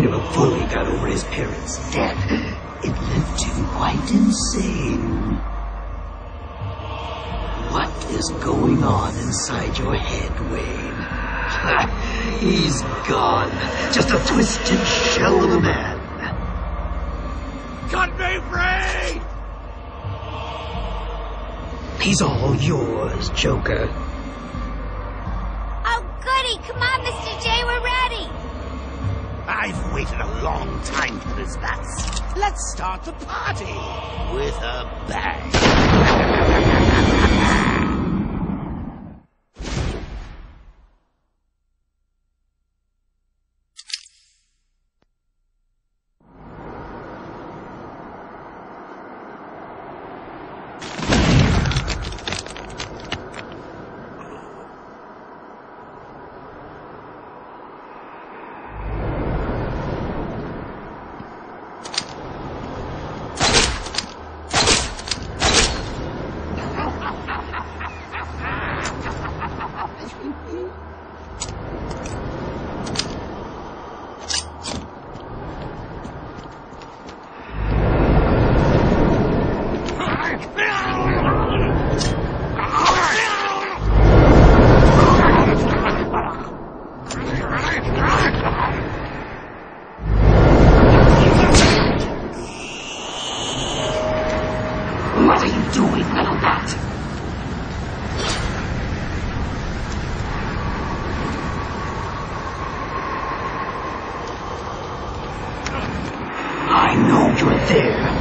never fully got over his parents' death. It left him quite insane. What is going on inside your head, Wayne? He's gone. Just a twisted shell of a man. Cut me free! He's all yours, Joker. Oh, goody! Come on, Mr. I've waited a long time for this, Bats. Let's start the party with a bang. I know you're there.